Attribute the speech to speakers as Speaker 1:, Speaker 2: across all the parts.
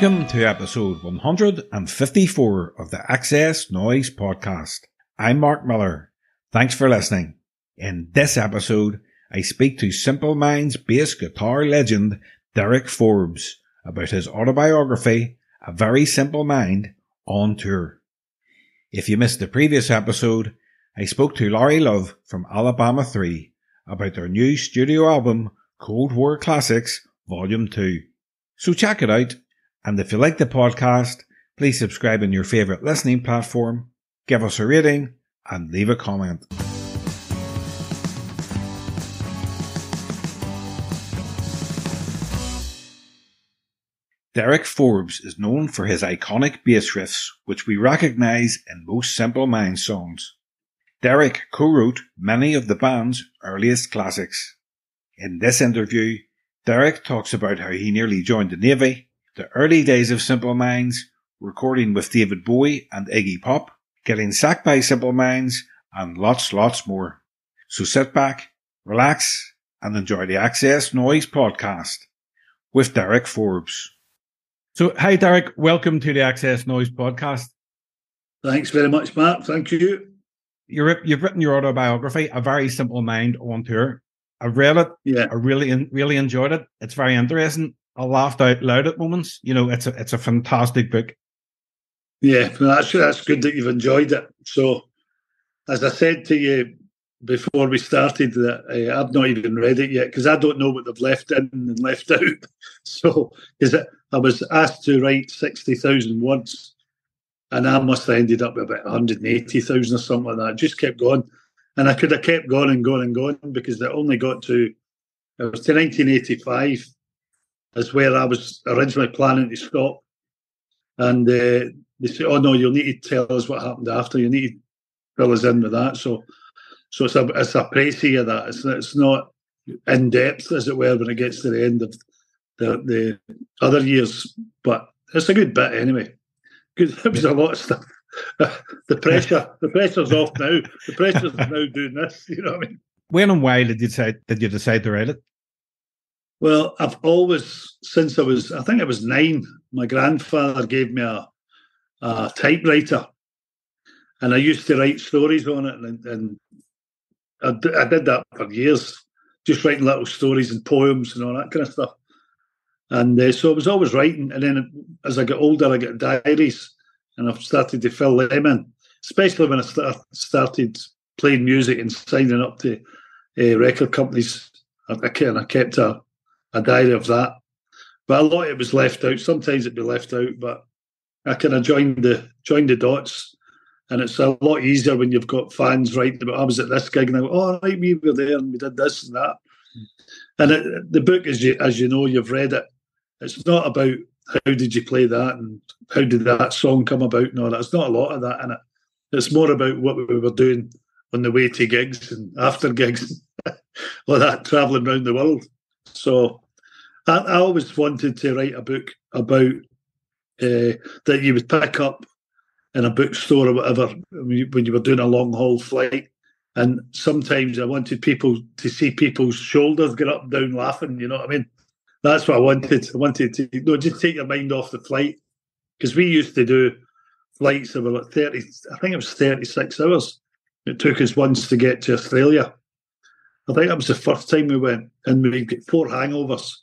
Speaker 1: Welcome to episode 154 of the XS Noize podcast. I'm Mark Millar. Thanks for listening. In this episode, I speak to Simple Minds bass guitar legend Derek Forbes about his autobiography, A Very Simple Mind, on tour. If you missed the previous episode, I spoke to Laurie Love from Alabama 3 about their new studio album, Cold War Classics, Volume 2. So check it out and if you like the podcast, please subscribe on your favourite listening platform, give us a rating, and leave a comment. Derek Forbes is known for his iconic bass riffs, which we recognise in most Simple Minds songs. Derek co-wrote many of the band's earliest classics. In this interview, Derek talks about how he nearly joined the Navy, the early days of Simple Minds, recording with David Bowie and Iggy Pop, getting sacked by Simple Minds, and lots, lots more. So sit back, relax, and enjoy the XS Noize podcast with Derek Forbes. So, hi, Derek. Welcome to the XS Noize podcast.
Speaker 2: Thanks very much, Mark. Thank you.
Speaker 1: You're, you've written your autobiography, A Very Simple Mind on Tour. I read it.
Speaker 2: Yeah.
Speaker 1: I really, really enjoyed it. It's very interesting. I laughed out loud at moments. You know, it's a it's a fantastic book.
Speaker 2: Yeah, that's that's good that you've enjoyed it. So, as I said to you before we started, that uh, I've not even read it yet because I don't know what they've left in and left out. So, is it? I was asked to write sixty thousand words, and I must have ended up with about one hundred and eighty thousand or something like that. Just kept going, and I could have kept going and going and going because it only got to it was to nineteen eighty five is where I was originally planning to stop. And uh, they say, "Oh no, you'll need to tell us what happened after. You need to fill us in with that." So, so it's a it's a précis of that. It's it's not in depth as it were when it gets to the end of the the other years, but it's a good bit anyway. Good. It was a lot of stuff. the pressure, the pressure's off now. The pressure's now doing this. You know what I mean?
Speaker 1: When and why did you decide did you decide to write it?
Speaker 2: Well, I've always, since I was, I think I was nine, my grandfather gave me a, a typewriter, and I used to write stories on it, and, and I, d- I did that for years, just writing little stories and poems and all that kind of stuff. And uh, so I was always writing, and then as I got older, I got diaries, and I've started to fill them in, especially when I start, started playing music and signing up to uh, record companies. I, I, I kept a a diary of that. But a lot of it was left out. Sometimes it'd be left out, but I kind of joined the joined the dots. And it's a lot easier when you've got fans writing about I was at this gig and I go, oh right, we were there and we did this and that. Hmm. And it, the book, as you as you know, you've read it. It's not about how did you play that and how did that song come about. No, there's not a lot of that in it. It's more about what we were doing on the way to gigs and after gigs, all that traveling around the world. So I, I always wanted to write a book about uh, that you would pick up in a bookstore or whatever when you were doing a long haul flight. And sometimes I wanted people to see people's shoulders get up and down laughing. You know what I mean? That's what I wanted. I wanted to you know, just take your mind off the flight because we used to do flights that were like thirty. I think it was thirty six hours. It took us once to get to Australia I think that was the first time we went, and we got four hangovers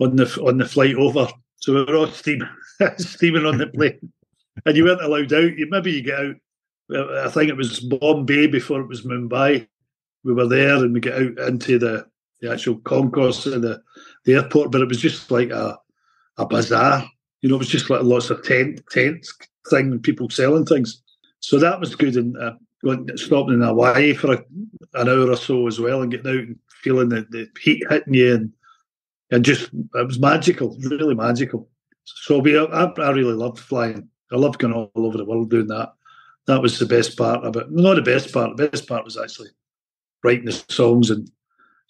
Speaker 2: on the on the flight over. So we were all steaming, steaming on the plane, and you weren't allowed out. You maybe you get out. I think it was Bombay before it was Mumbai. We were there, and we get out into the, the actual concourse of the, the airport, but it was just like a a bazaar. You know, it was just like lots of tent tents thing, and people selling things. So that was good, and uh, stopping in Hawaii for a, an hour or so as well, and getting out and feeling the, the heat hitting you, and and just it was magical, really magical. So we, I, I really loved flying. I loved going all over the world doing that. That was the best part it. Not the best part. The best part was actually writing the songs and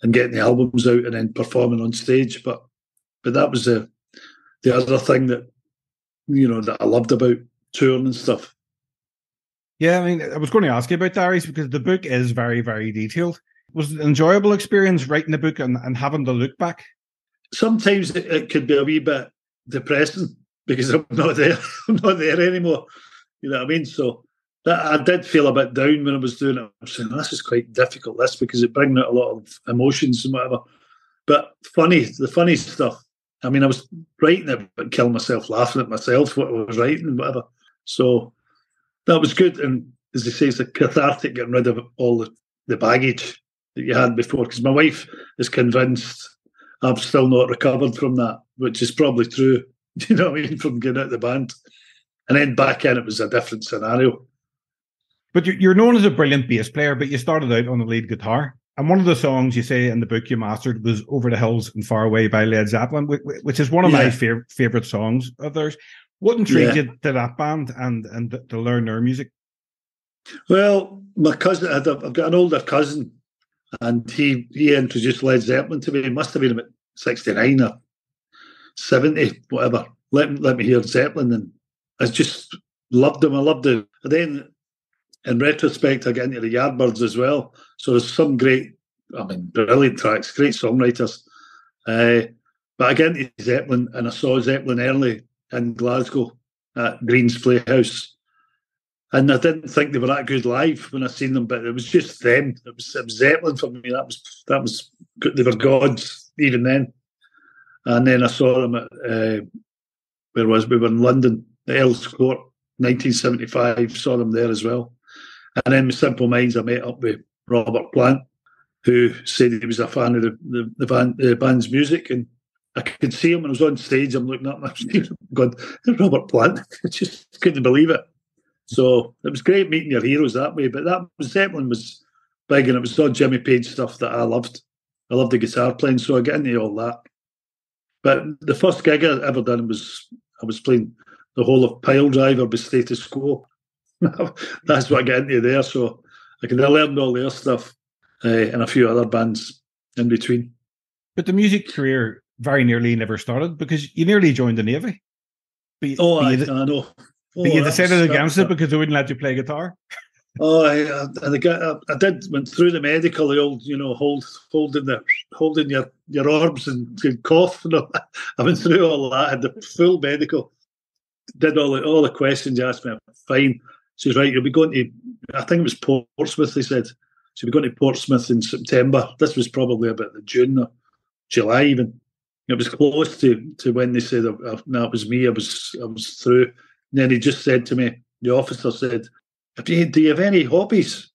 Speaker 2: and getting the albums out and then performing on stage. But but that was the the other thing that you know that I loved about touring and stuff.
Speaker 1: Yeah, I mean, I was going to ask you about diaries because the book is very, very detailed. Was it an enjoyable experience writing the book and, and having to look back?
Speaker 2: Sometimes it, it could be a wee bit depressing because I'm not there. I'm not there anymore. You know what I mean? So that I did feel a bit down when I was doing it. I'm saying this is quite difficult, this because it brings out a lot of emotions and whatever. But funny, the funny stuff. I mean, I was writing it, but killing myself laughing at myself what I was writing and whatever. So that was good. And as they say, it's a cathartic getting rid of all the, the baggage that you had before. Because my wife is convinced I've still not recovered from that, which is probably true. you know what I mean? From getting out of the band. And then back in, it was a different scenario.
Speaker 1: But you're known as a brilliant bass player, but you started out on the lead guitar. And one of the songs you say in the book you mastered was Over the Hills and Far Away by Led Zeppelin, which is one of yeah. my fav- favorite songs of theirs. What intrigued yeah. you to that band and, and to learn their music?
Speaker 2: Well, my cousin, I've got an older cousin, and he, he introduced Led Zeppelin to me. He must have been about 69 or 70, whatever. Let, let me hear Zeppelin. And I just loved them. I loved it. And then in retrospect, I get into the Yardbirds as well. So there's some great, I mean, brilliant tracks, great songwriters. Uh, but I get into Zeppelin and I saw Zeppelin early in Glasgow at Green's Playhouse. And I didn't think they were that good live when I seen them, but it was just them. It was, it was Zeppelin for me. That was that was they were gods even then. And then I saw them at uh, where was we were in London, the Earls Court, 1975. Saw them there as well. And then with Simple Minds, I met up with Robert Plant, who said he was a fan of the, the, the, band, the band's music. And I could see him when I was on stage. I'm looking up and I'm going, Robert Plant. I just couldn't believe it. So it was great meeting your heroes that way. But that was Zeppelin was big and it was all Jimmy Page stuff that I loved. I loved the guitar playing, so I get into all that. But the first gig I ever done was I was playing the whole of Piledriver by Status Quo. That's what I get into there. So I can learn all their stuff uh, and a few other bands in between.
Speaker 1: But the music career very nearly never started because you nearly joined the Navy.
Speaker 2: Oh, I, I know.
Speaker 1: Oh, but you decided against it because they wouldn't let you play guitar.
Speaker 2: Oh, I, I, I, did went through the medical, the old, you know, hold, holding the, holding your your arms and, and cough. You know, I went through all that. I had the full medical. Did all the all the questions you asked me. Fine. Says right, you'll be going to. I think it was Portsmouth. They said so. We're going to Portsmouth in September. This was probably about the June or July even. It was close to, to when they said uh, no, it was me. I was I was through. And then he just said to me, the officer said, do you, do you have any hobbies?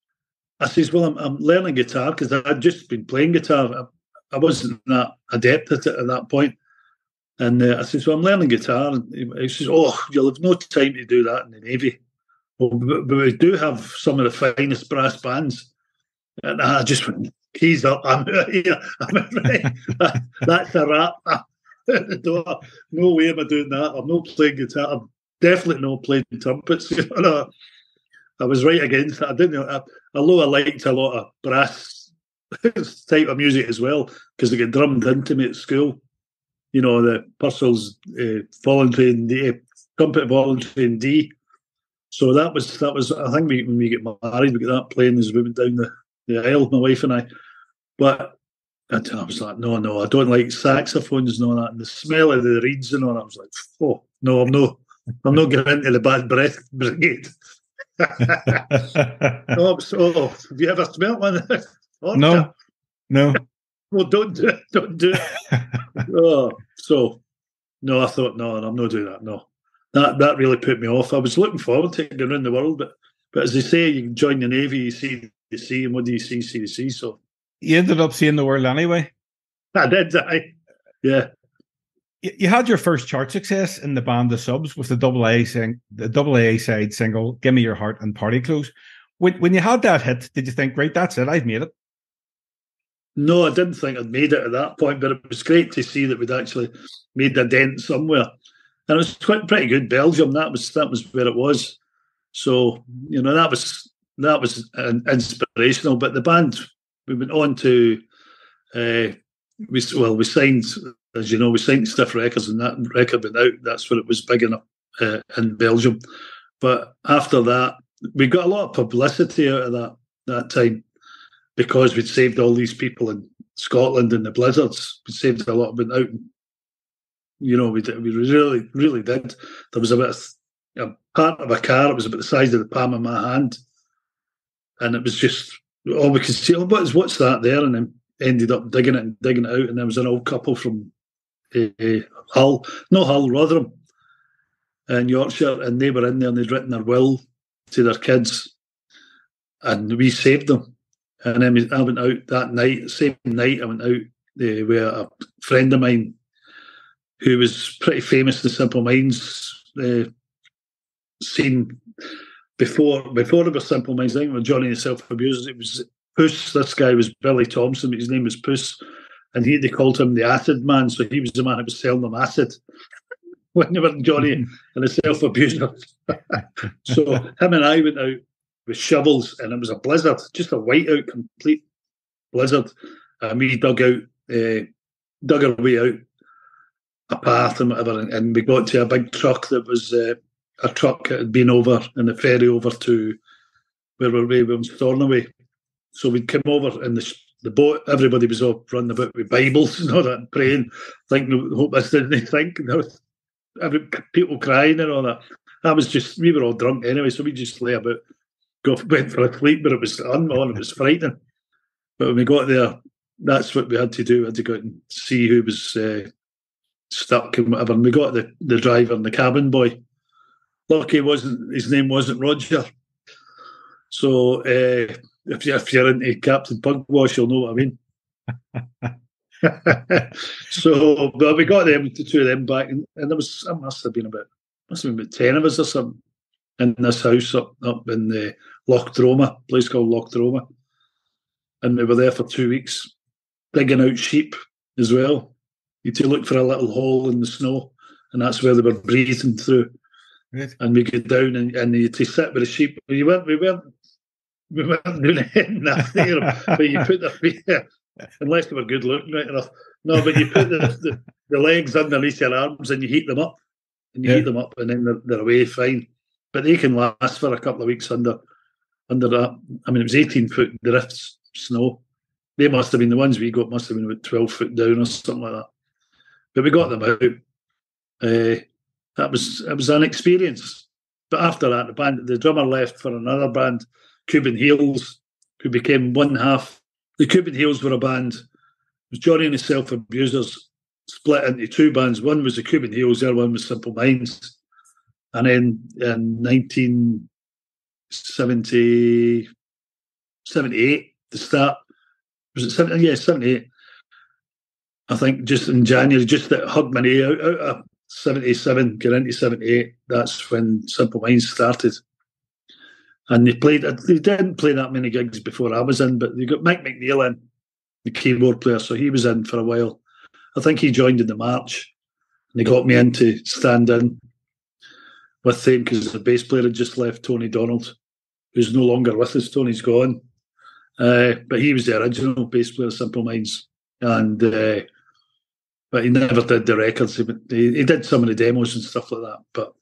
Speaker 2: I says, well, I'm, I'm learning guitar because I'd just been playing guitar. I, I, wasn't that adept at it at that point. And uh, I says, well, I'm learning guitar. And he says, oh, you'll have no time to do that in the Navy. Well, but, but we do have some of the finest brass bands. And I just went, keys up. I'm here. I'm that, that's a wrap. no way am I doing that. I'm not playing guitar. I'm definitely not playing trumpets. I was right against it. I didn't know, although I liked a lot of brass type of music as well, because they get drummed into me at school. You know, the Purcell's uh, voluntary in D, trumpet voluntary in D. So that was that was. I think we, when we get married, we get that playing as we went down the, the aisle, my wife and I. But I, I was like, no, no, I don't like saxophones and all that. And the smell of the reeds and all that. I was like, oh no, I'm no, I'm not getting into the bad breath brigade. oh, so, have you ever smelt one?
Speaker 1: no, no.
Speaker 2: well, don't do it. Don't do it. oh, so no, I thought no, I'm not doing that. No, that that really put me off. I was looking forward to going around the world, but but as they say, you join the navy, you see the sea, and what do you see? See the sea. So
Speaker 1: you ended up seeing the world anyway.
Speaker 2: I did. I yeah
Speaker 1: you had your first chart success in the band The Subs with the double A sing, the double A side single "Give Me Your Heart" and "Party Clothes." When when you had that hit, did you think, "Right, that's it, I've made it"?
Speaker 2: No, I didn't think I'd made it at that point, but it was great to see that we'd actually made a dent somewhere, and it was quite pretty good. Belgium, that was that was where it was. So you know that was that was inspirational. But the band we went on to. Uh, we well we signed as you know, we signed Stiff Records, and that record went out. That's when it was big enough uh, in Belgium. But after that, we got a lot of publicity out of that that time because we'd saved all these people in Scotland in the blizzards. We saved a lot of them out You know, we did, we really, really did. There was a bit of, a part of a car. It was about the size of the palm of my hand, and it was just all we could see. Oh, what's what's that there? And then ended up digging it and digging it out, and there was an old couple from uh, Hull, no Hull, Rotherham, in Yorkshire, and they were in there and they'd written their will to their kids, and we saved them. And then I went out that night, same night, I went out uh, with a friend of mine who was pretty famous in Simple Minds uh, scene before before there was Simple Minds. I think Johnny the Self Abusers, it was Puss. This guy was Billy Thompson, his name was Puss, and he they called him the Acid Man. So he was the man who was selling them acid when they were Johnny and the Self Abusers. so him and I went out with shovels, and it was a blizzard, just a whiteout, complete blizzard. And we dug out, uh, dug our way out a path and whatever, and, and we got to a big truck that was uh, a truck that had been over in the ferry over to where we were, we were Stornoway. So we'd come over in the the boat. Everybody was all running about with Bibles and all that, praying, thinking, hope this didn't think. Was every, people crying and all that. I was just, we were all drunk anyway, so we just lay about go went for a sleep, but it was unmon, it was frightening. But when we got there, that's what we had to do. We had to go and see who was uh, stuck and whatever. And we got the, the driver and the cabin boy. Lucky wasn't his name wasn't Roger. So uh, if you if you're into Captain Pugwash, you'll know what I mean. so, but we got them, the two of them back, and, and there was, I must have been about, must have been about ten of us or something in this house up up in the Loch Droma, place called Loch Droma. And we were there for two weeks, digging out sheep as well. You to look for a little hole in the snow, and that's where they were breathing through. Right. And we get down and, and you to sit with the sheep. We weren't we weren't we weren't doing anything there, but you put the feet unless they were good looking right enough. No, but you put the, the, the, legs underneath your arms and you heat them up. And you yeah. heat them up and then they're, they're away fine but they can last for a couple of weeks under under that. I mean, it was 18 foot drifts snow. They must have been the ones we got. Must have been about 12 foot down or something like that. But we got them out. Uh, that was it was an experience. But after that, the band, the drummer left for another band, Cuban Heels, who became one half. The Cuban Heels were a band. Was Johnny and the Self Abusers split into two bands. One was the Cuban Heels, the other one was Simple Minds. And then in 1970, 78, the start, was it 70? Yeah, 78. I think just in January, just that Hogmanay out, out of 77, get into 78, that's when Simple Minds started. And they played, they didn't play that many gigs before I was in, but they got Mike McNeil in, the keyboard player, so he was in for a while. I think he joined in the March. And they got me in to stand in with them because the bass player had just left, Tony Donald, who's no longer with us. Tony's gone. Uh, but he was the original bass player, Simple Minds. And uh, but he never did the records. He, he, did some of the demos and stuff like that. But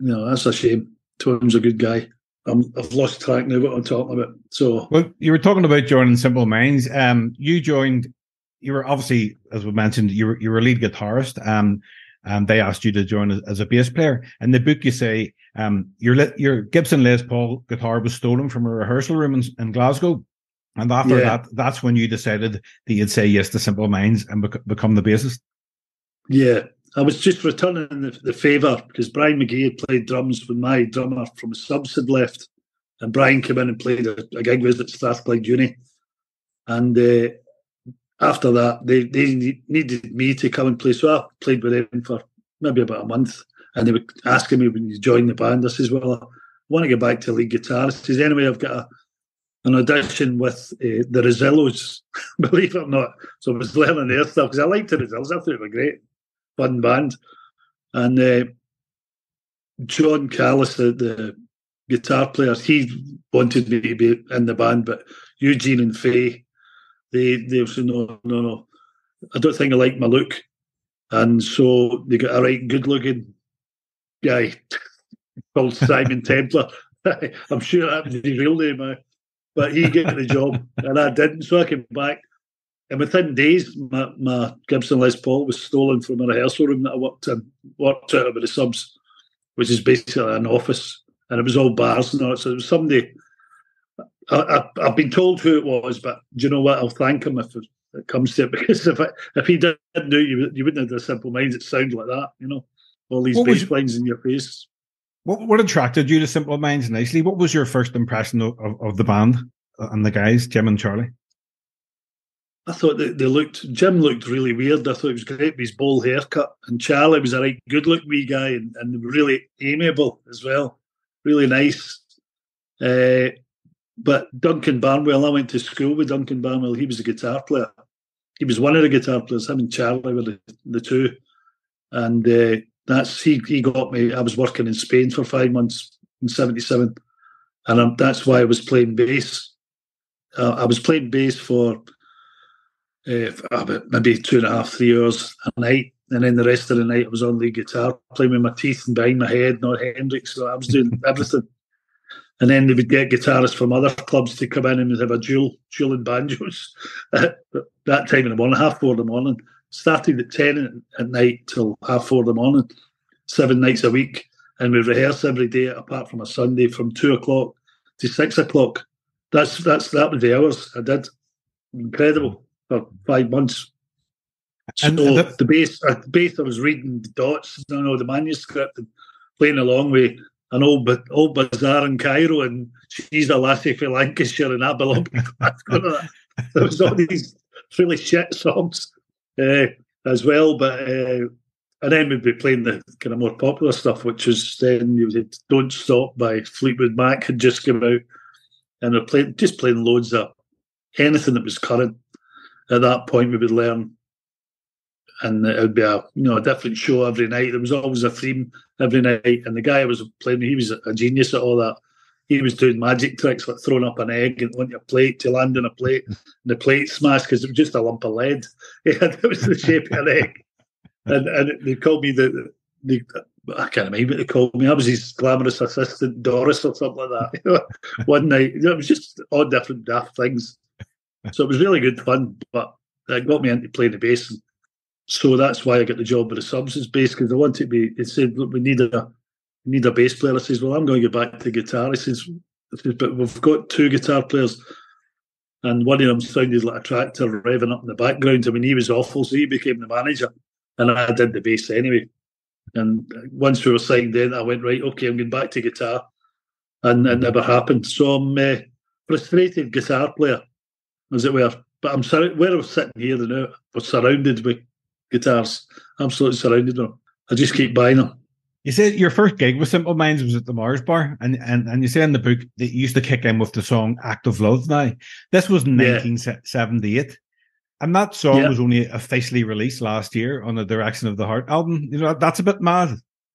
Speaker 2: you know, that's a shame. Tom's a good guy. I have lost track now what I'm talking about. So,
Speaker 1: well, you were talking about joining Simple Minds. Um, you joined. You were obviously, as we mentioned, you were you were a lead guitarist. Um, um, they asked you to join as, as, a bass player. In the book, you say um, your your Gibson Les Paul guitar was stolen from a rehearsal room in, in Glasgow, and after yeah. that, that's when you decided that you'd say yes to Simple Minds and bec- become the bassist.
Speaker 2: Yeah, I was just returning the, the favour because Brian McGee had played drums when my drummer from Subs had left, and Brian came in and played a, a gig with us at Strathclyde Uni, and uh, after that, they, they needed me to come and play. So I played with them for maybe about a month. And they were asking me when you join the band. I says, Well, I want to get back to lead guitar. I says, Anyway, I've got a, an audition with uh, the Rezillos, believe it or not. So I was learning their stuff because I liked the Rezillos. I thought they were great, fun band. And uh, John Callis, the, the guitar player, he wanted me to be in the band, but Eugene and Faye they they said no no no I don't think I like my look, and so they got a right good looking guy called Simon Templar. I'm sure that was his real name, uh, but he got the job and I didn't. So I came back and within days, my, my Gibson Les Paul was stolen from a rehearsal room that I worked in, worked out with the subs, which is basically an office, and it was all bars and all. So it was somebody. I, have been told who it was, but do you know what? I'll thank him if it, it comes to it because if I, if he didn't do it, you, you wouldn't have the simple minds It sound like that. You know, all these bass lines in your face.
Speaker 1: What what attracted you to Simple Minds nicely? What was your first impression of, of, of the band uh, and the guys, Jim and Charlie?
Speaker 2: I thought they, they looked. Jim looked really weird. I thought it was great with his bowl haircut, and Charlie was a right good looking wee guy and, and really amiable as well. Really nice. Uh, but Duncan Barnwell, I went to school with Duncan Barnwell. He was a guitar player. He was one of the guitar players. Him and Charlie were the, the two, and uh, that's he. He got me. I was working in Spain for five months in '77, and um, that's why I was playing bass. Uh, I was playing bass for uh, about maybe two and a half, three hours a night. And then the rest of the night, I was on lead guitar, playing with my teeth and behind my head, not Hendrix. So I was doing everything. And then they would get guitarists from other clubs to come in and we'd have a duel, duel dueling banjos at that time in the morning, half four in the morning. Started at 10 at night till half four in the morning, seven nights a week. And we rehearse every day apart from a Sunday from two o'clock to six o'clock. That's that's that was the hours I did. Incredible for five months. So and the, the base, uh, the base, I was reading the dots, you know, the manuscript, and playing along with an old but old bazaar in Cairo, and she's a lassie for Lancashire, and I belong. there was all these really shit songs uh, as well, but uh, and then we'd be playing the kind of more popular stuff, which was then you did "Don't Stop" by Fleetwood Mac had just come out, and we're playing just playing loads of anything that was current at that point we would learn and it would be a you know a different show every night. There was always a theme every night, and the guy I was playing, he was a genius at all that. He was doing magic tricks like throwing up an egg and on a plate to land on a plate, and the plate smashed because it was just a lump of lead. it was the shape of an egg, and and they called me the, the I can't remember what they called me. I was his glamorous assistant Doris or something like that. One night, it was just all different daft things. So it was really good fun, but it got me into playing the bass. And so that's why I got the job with the subs as bass because I wanted to be. It said, look, we need a we need a bass player. I says, well, I'm going to get back to guitar. He says, but we've got two guitar players, and one of them sounded like a tractor revving up in the background. I mean, he was awful, so he became the manager, and I did the bass anyway. And once we were signed in, I went right. Okay, I'm going back to guitar, and it never happened. So I'm a frustrated guitar player as it were. But I'm sur- where I'm sitting here now, we're surrounded with guitars, absolutely surrounded them. I just keep buying them.
Speaker 1: You said your first gig with Simple Minds was at the Mars Bar, and, and, and you say in the book that you used to kick in with the song Act of Love. Now, this was 1978, yeah. and that song yeah. was only officially released last year on the Direction of the Heart album. You know, that's a bit mad.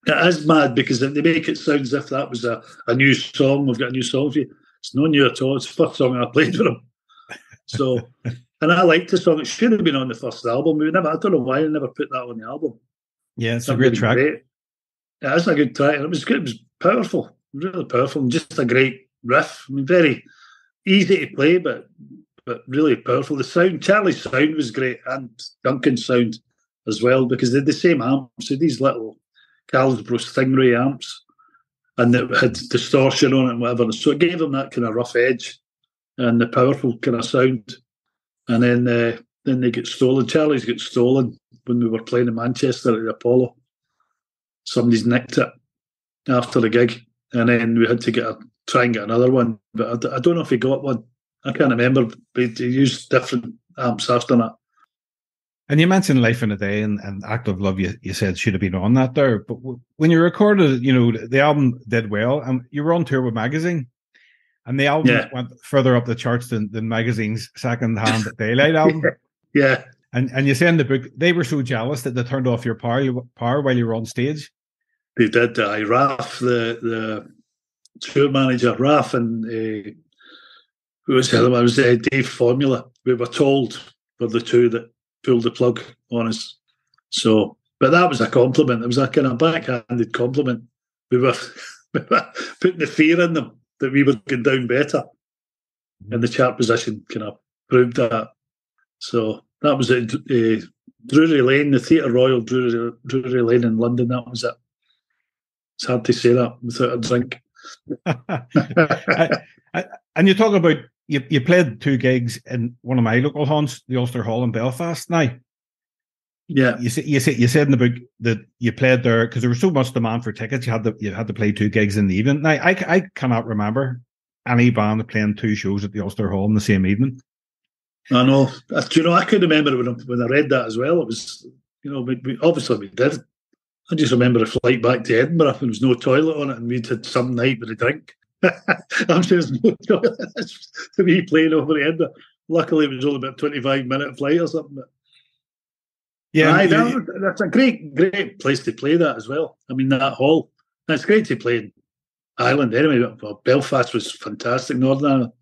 Speaker 2: It is mad because they make it sound as if that was a, a new song. We've got a new song for you. It's no new at all. It's the first song I played with them. So, and I liked the song. It should have been on the first album. We never. I don't know why I never put that on the album.
Speaker 1: Yeah, it's that a great track. Great.
Speaker 2: Yeah, it's a good track, and it was good. It was powerful, really powerful, and just a great riff. I mean, very easy to play, but but really powerful. The sound, Charlie's sound was great, and Duncan's sound as well because they're the same amps. So these little Carlsbro Stingray amps, and it had distortion on it and whatever. So it gave them that kind of rough edge and the powerful kind of sound. And then uh, then they get stolen. Charlie's get stolen when we were playing in Manchester at the Apollo. Somebody's nicked it after the gig, and then we had to get a, try and get another one. But I, I don't know if he got one. I can't remember. But he used different amps after that.
Speaker 1: And you mentioned Life in a Day and, and Act of Love, you, you said should have been on that there. But when you recorded, you know, the album did well and you were on tour with Magazine. And the album yeah. went further up the charts than, than Magazine's second hand Daylight album.
Speaker 2: yeah.
Speaker 1: And and you say in the book they were so jealous that they turned off your power power while you were on stage.
Speaker 2: They did. Uh, Raf, the the tour manager, Raf, and uh, who was the other one? Was uh, Dave Formula. We were told were the two that pulled the plug on us. So, but that was a compliment. It was a kind of backhanded compliment. We were, we were putting the fear in them that we were down better. And the chart position kind of proved that. So That was at uh, Drury Lane, the Theatre Royal Drury, Drury Lane in London. That was it. It's hard to say that without a drink.
Speaker 1: and you talk about you, you played two gigs in one of my local haunts, the Ulster Hall in Belfast. Now,
Speaker 2: yeah,
Speaker 1: you said you said you said in the book that you played there because there was so much demand for tickets. You had to you had to play two gigs in the evening. Now, I I cannot remember any band playing two shows at the Ulster Hall in the same evening.
Speaker 2: I know. Do you know? I could remember when I, when I read that as well. It was, you know, we, we, obviously we did. I just remember a flight back to Edinburgh. and There was no toilet on it, and we'd had some night with a drink. I'm sure there's no toilet to be playing over the end. Luckily, it was only about 25 minute flight or something. Yeah, Aye, that, uh, that's a great, great place to play that as well. I mean, that hall. That's great to play in Ireland anyway. But Belfast was fantastic. Northern Ireland.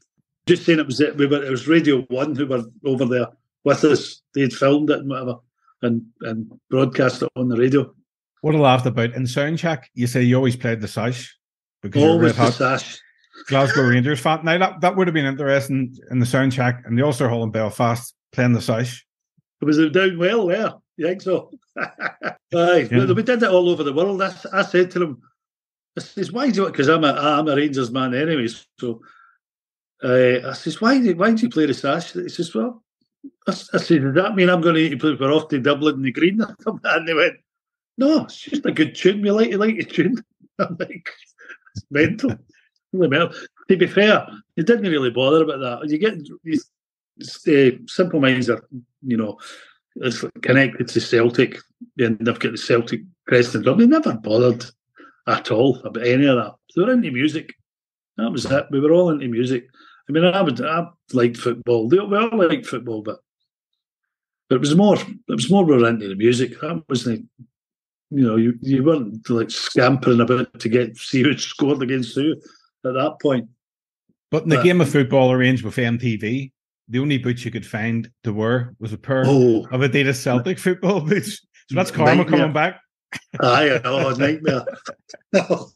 Speaker 2: Just saying it was it. We were it was Radio One who were over there with us. They'd filmed it and whatever, and and broadcast it on the radio.
Speaker 1: What I laughed about in soundcheck, you say you always played the sash
Speaker 2: because always the sash.
Speaker 1: Glasgow Rangers fan. Now that, that would have been interesting in the soundcheck and the Ulster Hall in Belfast playing the sash.
Speaker 2: Was it doing well there? You think so? Aye, yeah. we did it all over the world. I, I said to them, I says, why do you, because I'm a, I'm a Rangers man anyway, so uh, I says, why, why do you play the sash? He says, well, I, I said, does that mean I'm going to play for off to Dublin and the Green? And they went, no, it's just a good tune. We like, like a tune. I'm like, it's mental. To be fair, he didn't really bother about that. You get these uh, simple minds are, you know, it's connected to Celtic, and they've got the Celtic crest and They never bothered at all about any of that. They were into music. That was it. We were all into music. I mean, I would, I liked football. We all liked football, but but it was more, it was more we were into the music. That wasn't, you know, you, you weren't like scampering about to get see who scored against who at that point.
Speaker 1: But in the but, game of football arranged with MTV, the only boots you could find to wear was a pair oh, of Adidas Celtic football boots. So that's karma nightmare. coming back.
Speaker 2: I know, nightmare. no,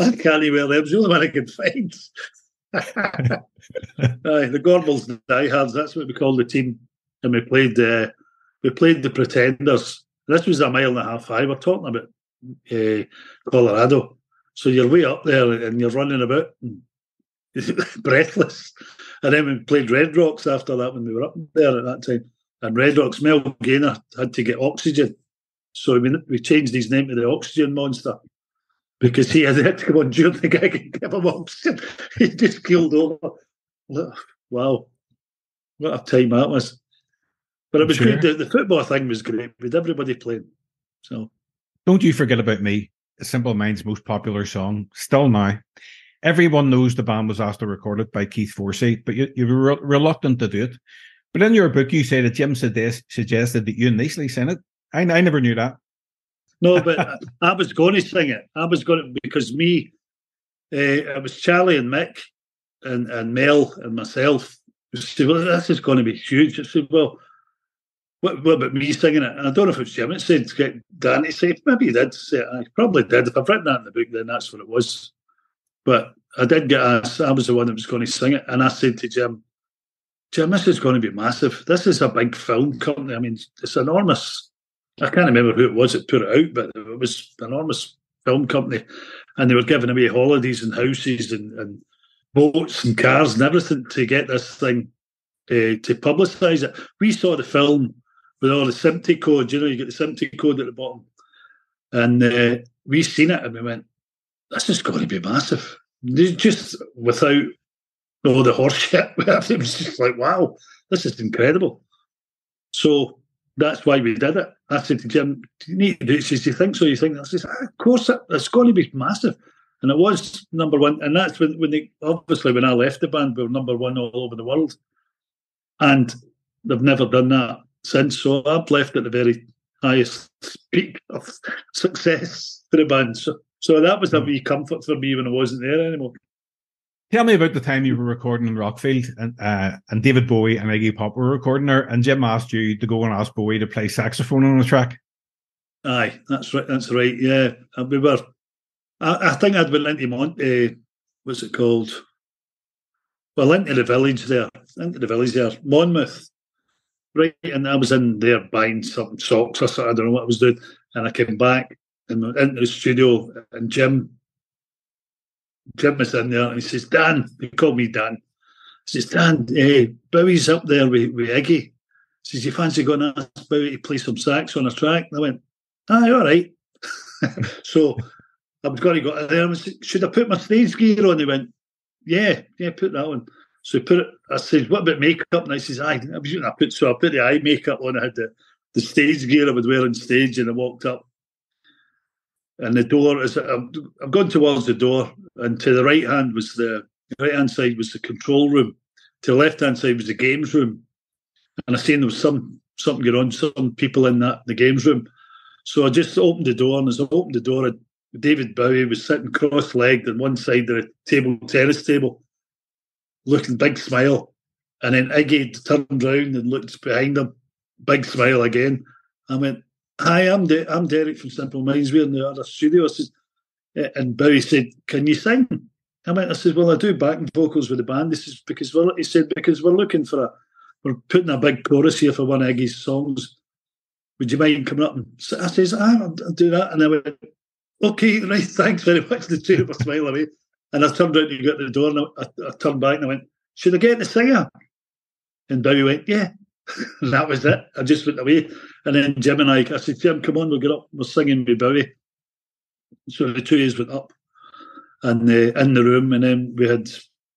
Speaker 2: I can't wear them. It's the only one I can find. Aye, the Gorbals diehards, that's what we call the team. And we played uh, we played the Pretenders. This was a mile and a half high. We're talking about uh, Colorado. So you're way up there and you're running about breathless. And then we played Red Rocks after that when we were up there at that time. And Red Rocks, Mel Gaynor had to get oxygen. So we, we changed his name to the Oxygen Monster because he had, to come on during the gig and give him oxygen. He just killed over. Wow. What a time that was. But it was sure. good. The, the, football thing was great with everybody playing. So
Speaker 1: don't you forget about me, Simple Minds' most popular song, still now. Everyone knows the band was asked to record it by Keith Forsey, but you, you were re- reluctant to do it. But in your book, you say that Jim suggested that you and Nicely sing it. I, I never knew that.
Speaker 2: No, but I was going to sing it. I was going to, because me, uh, it was Charlie and Mick and, and Mel and myself. Said, well, this is going to be huge. I said, well, what, what, about me singing it? And I don't know if it's Jim. It said get Danny say, maybe he did say it. I probably did. If I've written that in the book, then that's what it was. But I did get asked, I was the one that was going to sing it. And I said to Jim, Jim, this is going to be massive. This is a big film company. I mean, it's enormous. I can't remember who it was that put it out, but it was an enormous film company. And they were giving away holidays and houses and, and boats and cars and everything to get this thing uh, to publicise it. We saw the film with all the SMPTE code. You know, you get the SMPTE code at the bottom. And uh, we seen it and we went, this is going to be massive. Just without all the horseshit, it was just like, wow, this is incredible. So that's why we did it. I said to Jim, do you need to do it? Says, do you think so? You think? I says, ah, of course, it, it's going to be massive. And it was number one. And that's when, when they, obviously, when I left the band, we were number one all over the world. And they've never done that since. So I've left at the very highest peak of success for the band. So so that was a hmm. wee comfort for me when I wasn't there anymore.
Speaker 1: Tell me about the time you were recording in Rockfield and uh, and David Bowie and Iggy Pop were recording there, and Jim asked you to go and ask Bowie to play saxophone on the track.
Speaker 2: Aye, that's right. That's right. Yeah, uh, we were. I, I think I'd been into Mont. Uh, what's it called? Well, into the village there, into the village there, Monmouth, right, and I was in there buying some socks or something. I don't know what I was doing, and I came back and into the studio, and Jim, Jim was in there, and he says, "Dan," he called me Dan. He says, "Dan, eh, Bowie's up there with, with Iggy." He says, "You fancy going to ask Bowie to play some sax on a track?" And I went, "Aye, all right." so I was going to go there. I "Should I put my stage gear on?" He went, "Yeah, yeah, put that on." So put it. I said, "What about makeup?" And I says, "I, I put so I put the eye makeup on. I had the the stage gear I would wear on stage, and I walked up. And the door is I'm, going towards the door, and to the right hand was the right hand side was the control room. To the left hand side was the games room, and I seen there was some something going on, some people in that the games room. So I just opened the door, and as I opened the door, David Bowie was sitting cross-legged on one side of the table, terrace table, looking big smile. And then Iggy turned round and looked behind him, big smile again. I went, "Hi, I'm De- I'm Derek from Simple Minds. We're in the other studio." I said, eh, and Bowie said, "Can you sing?" I went, "I said, well, I do backing vocals with the band." This is because we're, he said because we're looking for a, we're putting a big chorus here for one of Iggy's songs. Would you mind coming up and I says, ah, "I'll do that," and I went, "Okay, right, thanks very much." The two of us smile away. And I turned around to get to the door and I, I, turned back and I went, Should I get the singer? And Bowie went, Yeah. And that was it. I just went away. And then Jim and I, I said, Jim, come on, we'll get up. We're singing with Bowie. So the two of us went up and uh, in the room. And then we had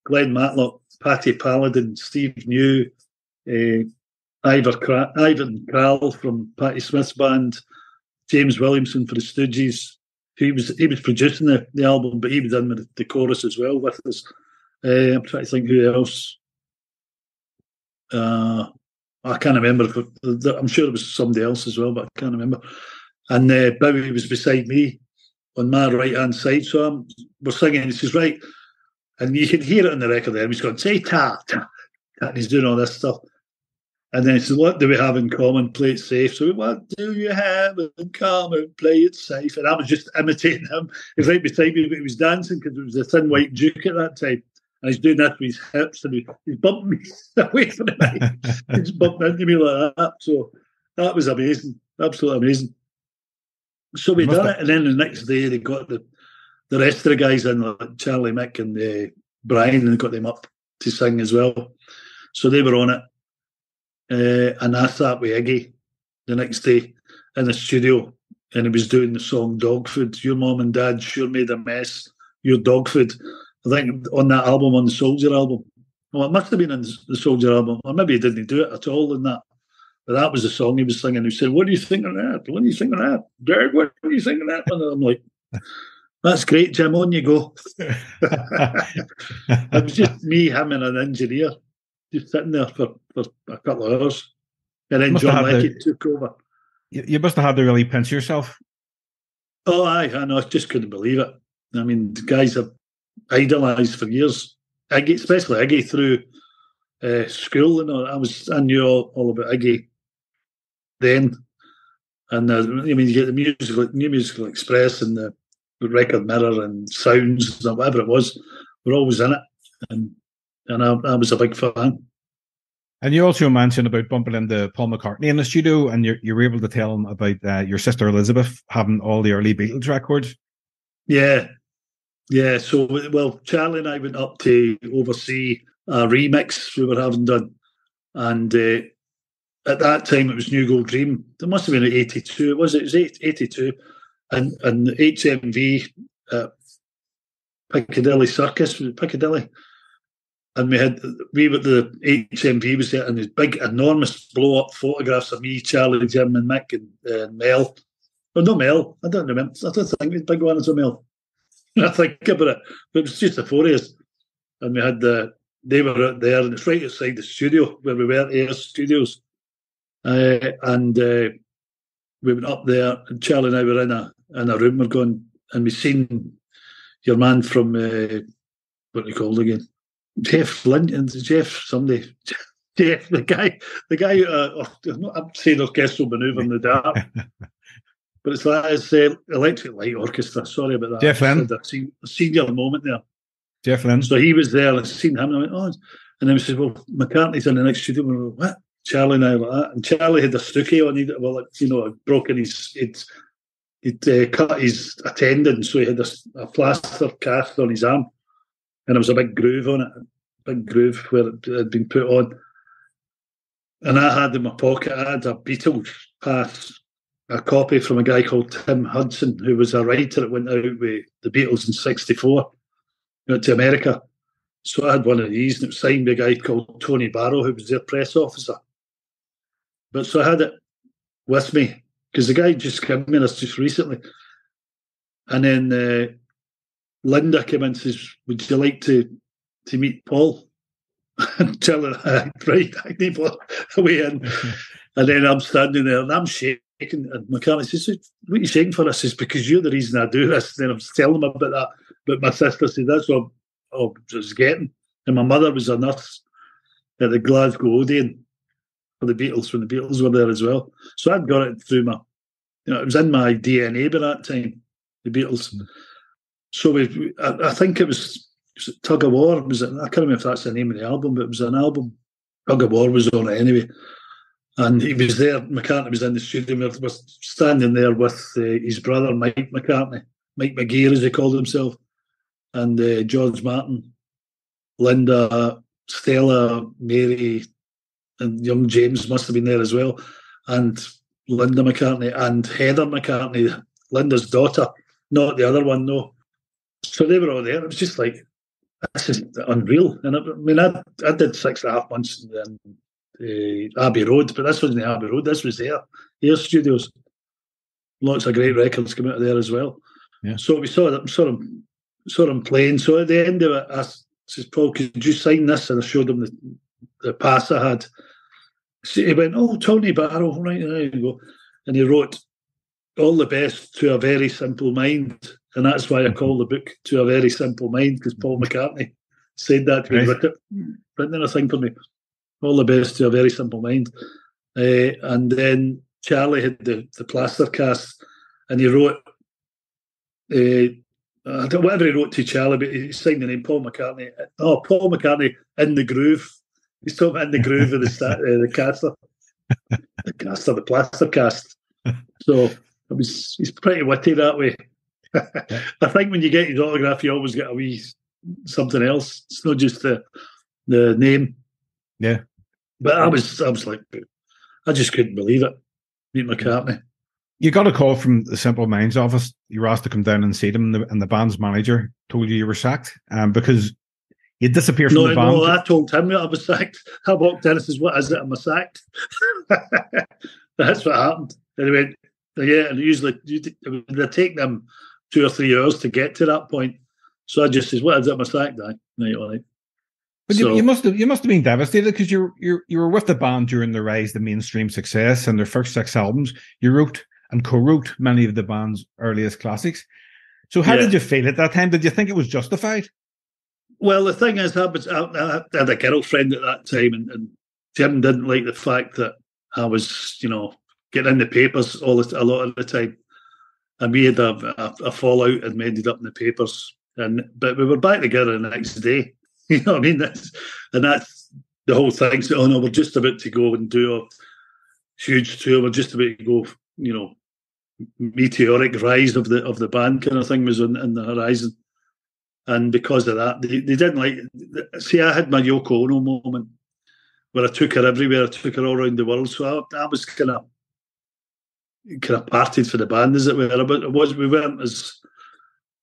Speaker 2: Glenn Matlock, Patti Palladin, Steve New, uh, Ivor Ivan Kral from Patti Smith's band, James Williamson for the Stooges, he was he was producing the, the album, but he was in with the chorus as well with us. Uh, I'm trying to think who else. Uh, I can't remember. I'm sure it was somebody else as well, but I can't remember. And uh, Bowie was beside me on my right hand side, so I'm, we're singing. He says, "Right," and you can hear it on the record. There, he's going, "Say ta, ta," and he's doing all this stuff. And then he said, What do we have in common? Play it safe. So, what do you have in common? Play it safe. And I was just imitating him. He was right beside me, but he was dancing because it was a thin white Duke at that time. And he's doing that with his hips and he, he's bumping me away from me. he's bumping into me like that. So that was amazing. Absolutely amazing. So we done it. And then the next day they got the, the rest of the guys in, like Charlie Mick and uh, Brian, and got them up to sing as well. So they were on it. Uh, and I sat with Iggy the next day in the studio and he was doing the song Dog Food. Your mom and dad sure made a mess. Your dog food. I think on that album, on the Soldier album. Well, it must have been on the Soldier album, or maybe he didn't do it at all in that. But that was the song he was singing. He said, What do you think of that? What do you think of that? Derek, what do you think of that? And I'm like, That's great, Jim. On you go. it was just me, him, and an engineer just sitting there for, for a couple of hours. And then John Leckie took over.
Speaker 1: You must have had to really pinch yourself.
Speaker 2: Oh, aye, I know. I just couldn't believe it. I mean, the guys have idolised for years. Iggy, especially Iggy through uh, school. You know, I was I knew all, all about Iggy then, and uh, I mean, you get the musical, new musical express and the, the record mirror and sounds and whatever it was. We're always in it, and and I, I was a big fan.
Speaker 1: And you also mentioned about bumping into Paul McCartney in the studio, and you you were able to tell him about uh, your sister Elizabeth having all the early Beatles records.
Speaker 2: Yeah, yeah. So, well, Charlie and I went up to oversee a remix we were having done, and uh, at that time it was New Gold Dream. It must have been eighty two. Was it? It was eighty two, and and the HMV uh, Piccadilly Circus Piccadilly and we had we were the HMV was there, and these big, enormous blow up photographs of me, Charlie, Jim, and Mick, and uh, Mel. No Mel. I don't remember. I don't think it was big one as a Mel. I think about it, but it was just the four of us, and we had the they were out there, and it's right outside the studio where we were, Air Studios, uh, and uh, we went up there, and Charlie and I were in a in a room. We're going, and we seen your man from uh, what are you called again? Jeff Linton, Jeff somebody, Jeff the guy, the guy. Uh, oh, I'm saying orchestral manoeuvre in the dark, but it's like it's uh, Electric Light Orchestra. Sorry about that.
Speaker 1: Jeff Lynne.
Speaker 2: A senior moment there.
Speaker 1: Jeff Lynne.
Speaker 2: So he was there. I seen him. And I went, oh, and then he says, "Well, McCartney's in the next studio." And we went, "What?" Charlie and I like that. And Charlie had a stookie on. He well, like, you know, broken his. He'd, he'd uh, cut his tendon, so he had a, a, plaster cast on his arm, and there was a big groove on it, a big groove where it had been put on. And I had in my pocket, I had a Beatles pass, a copy from a guy called Tim Hudson, who was a writer that went out with the Beatles in '64, went to America. So I had one of these, and it was signed by a guy called Tony Barrow, who was their press officer. But so I had it with me because the guy just came in us just recently. And then uh, Linda came in and says, Would you like to to meet Paul? and tell her, right, I need away in. and then I'm standing there and I'm shaking. And McCartney says, What are you shaking for? I Is Because you're the reason I do this. And then I'm telling him about that. But my sister said, That's what I was getting. And my mother was a nurse at the Glasgow Odeon for the Beatles when the Beatles were there as well. So I'd got it through my, you know, it was in my DNA by that time, the Beatles. Mm. So we, I, I, think it was, was it Tug of War. Was it? I can't remember if that's the name of the album, but it was an album. Tug of War was on it anyway. And he was there. McCartney was in the studio. We were standing there with uh, his brother Mike McCartney, Mike McGear as he called himself, and uh, George Martin, Linda, Stella, Mary, and young James must have been there as well, and Linda McCartney and Heather McCartney, Linda's daughter, not the other one, no. So they were all there. It was just like this is unreal. And I, I mean, I, I did six and a half months in uh, Abbey Road, but this wasn't Abbey Road. This was there, Air Studios. Lots of great records come out of there as well.
Speaker 1: Yeah.
Speaker 2: So we saw them, saw them, saw them playing. So at the end of it, I says, "Paul, could you sign this?" And I showed him the the pass I had. So he went, "Oh, Tony Barrow, right there you go," and he wrote, "All the best to a very simple mind." And that's why I call the book To a Very Simple Mind, because Paul McCartney said that to me, right. written, written a thing for me. All the best to a very simple mind. Uh, and then Charlie had the, the plaster cast and he wrote, uh, I don't whatever he wrote to Charlie, but he signed the name Paul McCartney. Oh, Paul McCartney in the groove. He's talking about in the groove of the, uh, the caster. the caster, the plaster cast. So it was, he's pretty witty that way. I think when you get his autograph, you always get a wee something else. It's not just the the name.
Speaker 1: Yeah.
Speaker 2: But I was I was like, I just couldn't believe it. Meet McCartney.
Speaker 1: You got a call from the Simple Minds office. You were asked to come down and see them, and the, and the band's manager told you you were sacked um, because you disappeared from
Speaker 2: no,
Speaker 1: the band.
Speaker 2: No, I told him that I was sacked. I walked in and says, "What is it? Am I sacked?" That's what happened. And he went, "Yeah." And usually they take them two or three hours to get to that point. So I just says, "What is it? My sack guy?" No, all right.
Speaker 1: But so, you, you, must have you must have been devastated because you you you were with the band during the rise the mainstream success and their first six albums. You wrote and co-wrote many of the band's earliest classics. So how yeah. did you feel at that time? Did you think it was justified?
Speaker 2: Well, the thing is, I, was, I, I had a girlfriend at that time, and, and, Jim didn't like the fact that I was, you know, getting in the papers all the, a lot of the time and we had a, a, a, fallout and we ended up in the papers. And but we were back together the next day. You know what I mean? That's, and that's the whole thing. So, oh no, we're just about to go and do a huge tour. We're just about to go. You know, meteoric rise of the of the band kind of thing was on, the horizon. And because of that, they, they didn't like. See, I had my Yoko Ono moment where I took her everywhere. I took her all around the world. So I, I was kind of kind of partied for the band, as it were. But it was we weren't as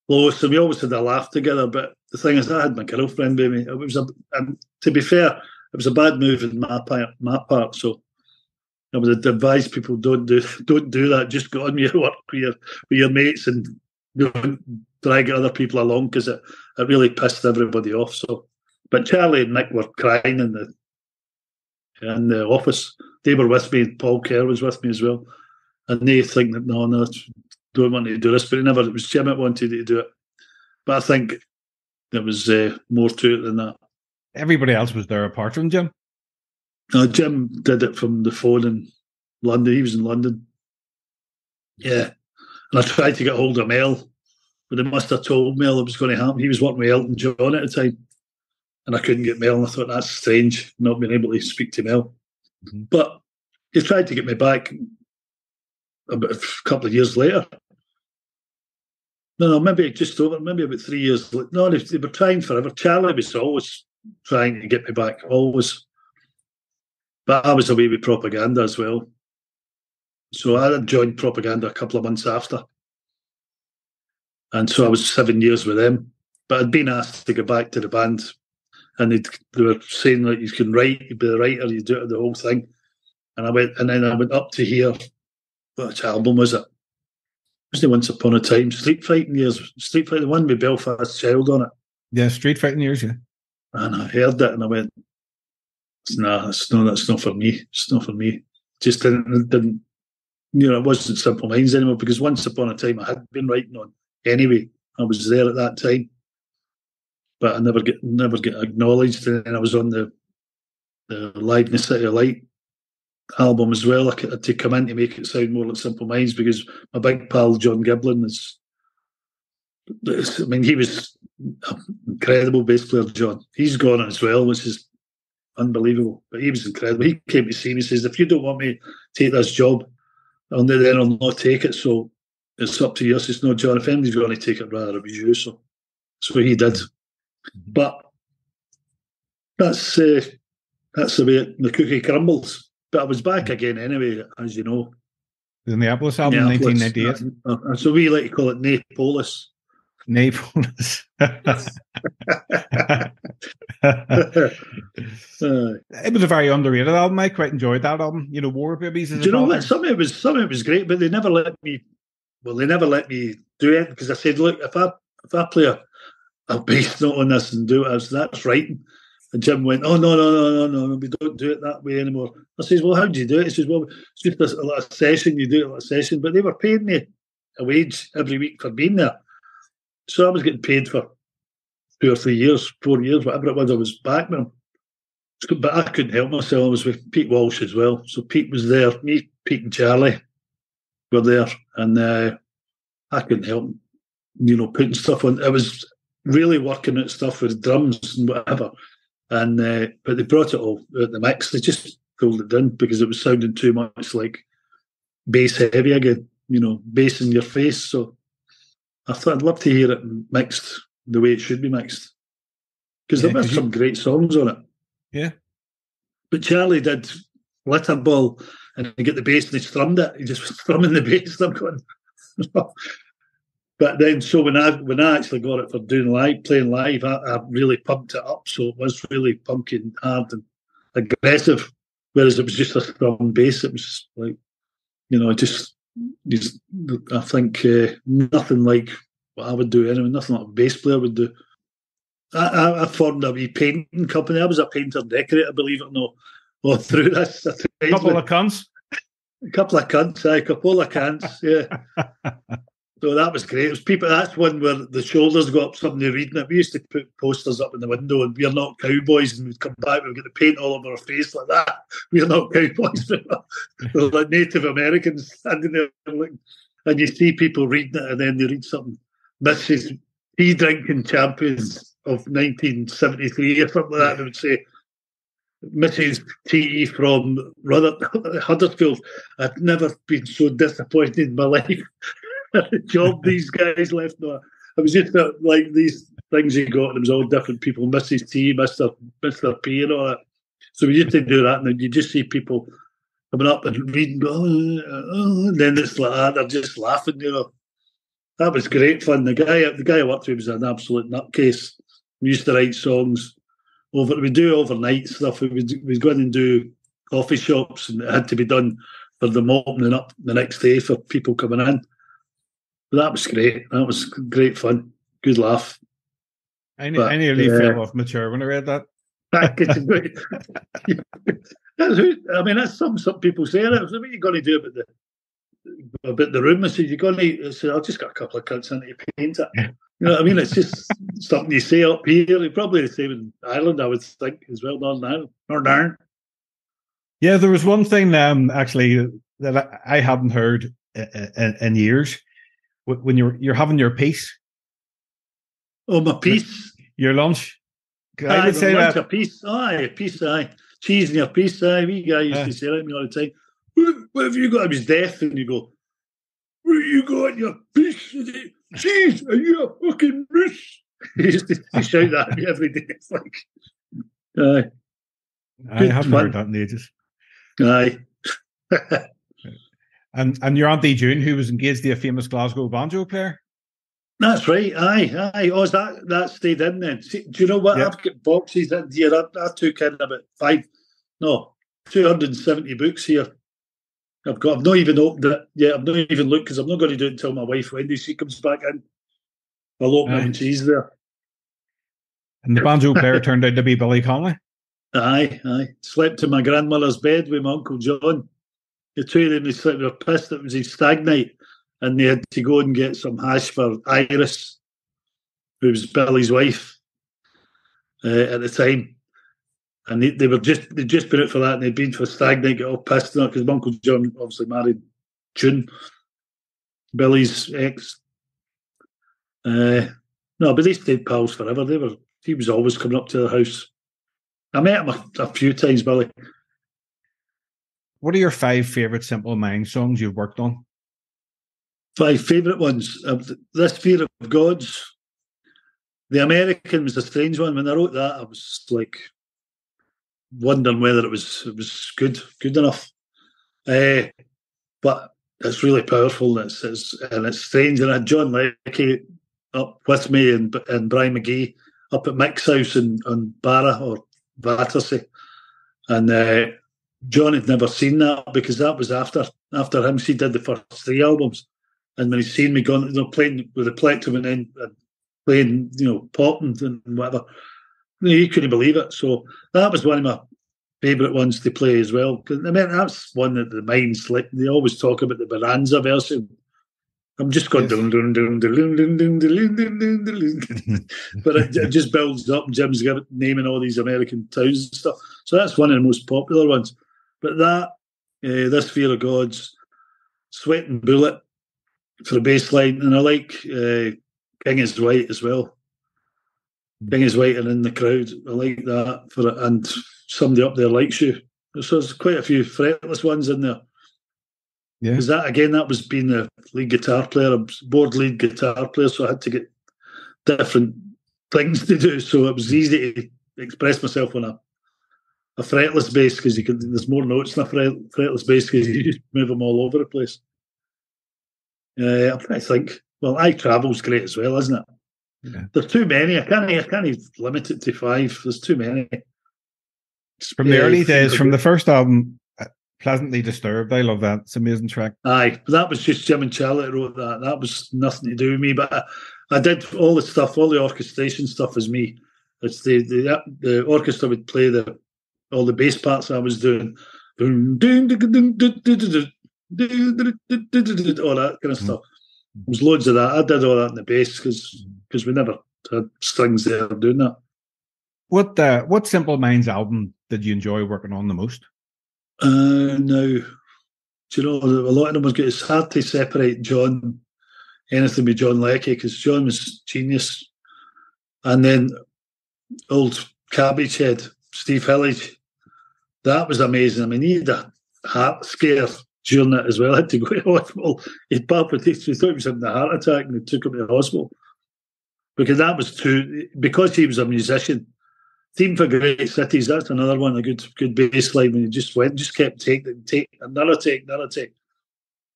Speaker 2: close, and we always had a laugh together. But the thing is, I had my girlfriend with me. It was a, and to be fair, it was a bad move in my part. My part. So I would advise people don't do don't do that. Just go on your work with your with your mates and don't drag other people along because it, it really pissed everybody off. So, but Charlie and Nick were crying in the in the office. They were with me. Paul Kerr was with me as well and they think that no, no, don't want to do this, but it never. It was Jim that wanted to do it, but I think there was uh, more to it than that.
Speaker 1: Everybody else was there apart from Jim.
Speaker 2: No, Jim did it from the phone in London. He was in London. Yeah, and I tried to get hold of Mel, but they must have told Mel it was going to happen. He was working with Elton John at the time, and I couldn't get Mel. And I thought that's strange, not being able to speak to Mel. Mm-hmm. But he tried to get me back about a couple of years later. No, no, maybe just over, maybe about three years. No, they, they were trying forever. Charlie was always trying to get me back, always. But I was away with propaganda as well. So I joined propaganda a couple of months after. And so I was seven years with them. But I'd been asked to go back to the band. And they were saying that you can write, you'd be a writer, you do it, the whole thing. And I went, and then I went up to hear, Which album was it? Was the Once Upon a Time Street Fighting Years? Street Fighting, the one with Belfast Child on it.
Speaker 1: Yeah, Street Fighting Years, yeah.
Speaker 2: And I heard it and I went, nah, it's no, that's not for me. It's not for me. Just didn't, didn't, you know, it wasn't Simple Minds anymore because Once Upon a Time I had been writing on anyway. I was there at that time, but I never get never get acknowledged. And I was on the the Live in the City of Light album as well. To come in to make it sound more like Simple Minds because my big pal John Giblin is. I mean, he was incredible bass player, John. He's gone as well, which is unbelievable. But he was incredible. He came to see me and says, if you don't want me to take this job, I'll then I'll not take it. So it's up to you. It's no John. If anybody's going to take it, rather it be you. So, so he did. Mm-hmm. But that's uh, that's the way it, the cookie crumbles. But I was back again anyway, as you know.
Speaker 1: The Neapolis album, nineteen ninety eight. Uh, uh,
Speaker 2: so we like to call it Napolis.
Speaker 1: Napolis. it was a very underrated album. I quite enjoyed that album. You know, War Babies.
Speaker 2: Do you know what? Some of it was some of it was great, but they never let me. Well, they never let me do it because I said, look, if I if I play a, a bass note on this and do it, that's writing. And Jim went, "Oh no, no, no, no, no, we don't do it that way anymore." I says, "Well, how do you do it?" He says, "Well, it's just a, a, a session. You do it a session." But they were paying me a wage every week for being there, so I was getting paid for two or three years, four years, whatever it was. I was back with them, but I couldn't help myself. I was with Pete Walsh as well, so Pete was there. Me, Pete, and Charlie were there, and uh, I couldn't help, you know, putting stuff on. I was really working at stuff with drums and whatever and uh, but they brought it all at the mix. They just pulled it in because it was sounding too much like bass heavy again. You know, bass in your face. So I thought I'd love to hear it mixed the way it should be mixed because yeah, there were some you... great songs on it.
Speaker 1: Yeah,
Speaker 2: but Charlie did Glitterball and he get the bass and he strummed it. He just was strumming the bass. I'm going. But then, so when I when I actually got it for doing live, playing live, I, I really pumped it up. So it was really pumping hard and aggressive. Whereas it was just a strong bass. It was like, you know, just, just I think uh, nothing like what I would do anyway. Nothing like a bass player would do. I, I, I formed a wee painting company. I was a painter decorator, believe it or not. All through this,
Speaker 1: a couple of cunts.
Speaker 2: A couple of cunts, a couple of cunts, yeah. So that was great. It was people. That's one where the shoulders got up. Somebody reading it. We used to put posters up in the window, and we're not cowboys. And we'd come back, we'd get the paint all over our face like that. We're not cowboys. we're like Native Americans standing there, looking, and you see people reading it, and then they read something. Mrs. Tea drinking champions of 1973 or something like that. They would say. Mrs. T from rather Huddersfield. I've never been so disappointed in my life job these guys left. No, it was just like these things he got, it was all different people, Mrs. T, Mister Mister P, and all that. So we used to do that, and then you just see people coming up and reading, oh, oh, and then it's like that. They're just laughing, you know. That was great fun. The guy, the guy I worked with was an absolute nutcase. We used to write songs over. We do overnight stuff. We would we go in and do coffee shops, and it had to be done for them opening up the next day for people coming in that was great. That was great fun. Good laugh.
Speaker 1: I, but, I nearly uh, fell off mature when I read that.
Speaker 2: I mean, that's some some people saying it. So what are you going to do about the about the room? I said, you're going to. I said, I've just got a couple of cuts in to paint it. You know what I mean? It's just something you say up here. Probably the same in Ireland, I would think, as well. Northern Ireland, Northern Ireland.
Speaker 1: Yeah, there was one thing um, actually that I hadn't heard in, in years when you're you're having your piece.
Speaker 2: Oh, my piece.
Speaker 1: Your lunch.
Speaker 2: I would say lunch, that a piece. Aye, a piece. Aye. cheese in your piece. Aye, wee guy used to say that to me all the time. What, what have you got? I was deaf, and you go, What have you got in your piece? Cheese? Are you a fucking moose? he used to shout that at me every day. It's like, aye.
Speaker 1: I haven't fun. heard that in ages.
Speaker 2: Aye.
Speaker 1: and and your auntie June, who was engaged to a famous Glasgow banjo player.
Speaker 2: That's right. Aye, aye. Oh, that that stayed in then? See, do you know what? Yep. I've got boxes in here. I, I took in about five, no, two hundred and seventy books here. I've got. I've not even opened it yet. I've not even looked because I'm not going to do it until my wife Wendy she comes back in. I'll open it and she's there.
Speaker 1: And the banjo player turned out to be Billy Connolly.
Speaker 2: Aye, aye. Slept in my grandmother's bed with my uncle John. The two of them, slept. They were pissed. It was his stag night and they had to go and get some hash for Iris, who was Billy's wife uh, at the time. And they, they were just they'd just been out for that, and they'd been for stag night, got all pissed on because Uncle John obviously married June, Billy's ex. Uh, no, but they stayed pals forever. They were he was always coming up to the house. I met him a, a few times, Billy.
Speaker 1: What are your five favourite Simple Minds songs you've worked on?
Speaker 2: five favourite ones. Uh, this Fear of Gods. The American was a strange one. When I wrote that, I was like wondering whether it was it was good, good enough. Uh, but it's really powerful. And it's, it's and it's strange. And I had John Leckie up with me and and Brian McGee up at Mick's house in on Barra or Battersea, and uh, John had never seen that because that was after after him. She did the first three albums, and when he's seen me going, you know, playing with the plectrum and then uh, playing, you know, popping and whatever, he couldn't believe it. So that was one of my favourite ones to play as well. Because I mean, that's one that the minds like they always talk about the Bonanza version. I'm just going dun, dun, dun, dun, dun, dun, dun, dun, dun, dun, dun. but it, it, just builds up. Jim's naming all these American towns and stuff. So that's one of the most popular ones. But that, uh, this Fear of God's, Sweat in Bullet, for the bass line, and I like uh, King is White as well. King is White and in the crowd, I like that for it, and somebody up there likes you. So there's quite a few fretless ones in there. Yeah, because that again, that was being the lead guitar player, a board lead guitar player, so I had to get different things to do. So it was easy to express myself on a a fretless bass because you can. There's more notes in a fretless bass because you just move them all over the place. Uh, I think. Well, I travel's great as well, isn't it? Yeah. There's too many. I can't. I can't limit it to five. There's too many.
Speaker 1: From the early days, from the first album, uh, Pleasantly Disturbed. I love that. It's an amazing track.
Speaker 2: Aye, that was just Jim and Charlie wrote that. That was nothing to do with me. But I, I did all the stuff, all the orchestration stuff was me. It's the the the orchestra would play the all the bass parts I was doing all that kind of stuff. There's loads of that. I did all that in the bass because because we never had strings there doing that.
Speaker 1: What uh, what Simple Minds album did you enjoy working on the most?
Speaker 2: Uh, now, do you know a lot of them was good. It's hard to separate John anything with John Leckie because John was genius, and then old Cabbage Head Steve Hillage, that was amazing. I mean, he had a heart scare during that as well. I had to go to hospital. He had palpitations. We thought he was having a heart attack and they took him to the hospital. Because that was too, because he was a musician. Theme for Great Cities, that's another one, a good good bass line when he just went, just kept taking, take another take, another take.